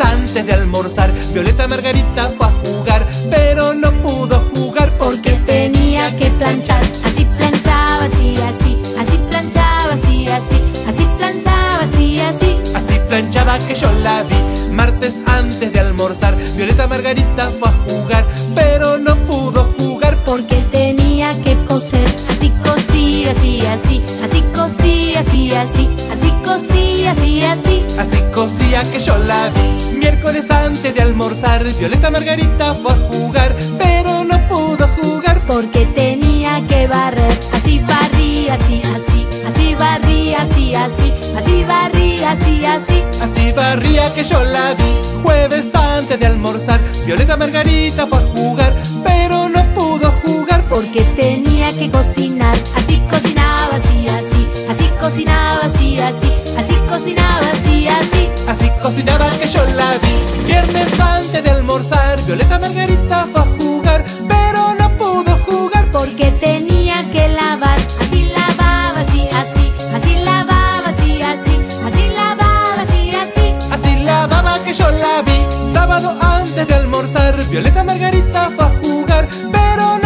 antes de almorzar, Violeta Margarita fue a jugar, pero no pudo jugar porque tenía que planchar. Así planchaba, así, así, así planchaba, así, así, así planchaba, así, así. Así planchaba que yo la vi. Martes antes de almorzar, Violeta Margarita fue a jugar, pero no pudo jugar porque tenía que coser. Así cosía, así, así, así cosía, así, así, así cosía, así, así. Así cosía que yo la vi. Miércoles antes de almorzar, Violeta Margarita fue a jugar, pero no pudo jugar porque tenía que barrer. Así barría, así, así, así barría, así, así, así barría, así, así. Así barría que yo la vi. Jueves antes de almorzar, Violeta Margarita fue a jugar, pero no pudo jugar porque tenía que cocinar. Cocinaba que yo la vi. Viernes antes de almorzar, Violeta Margarita fue a jugar, pero no pudo jugar porque tenía que lavar. Así lavaba, así, así, así lavaba, así, así, así lavaba, así, así. Así lavaba que yo la vi. Sábado antes de almorzar, Violeta Margarita fue a jugar, pero no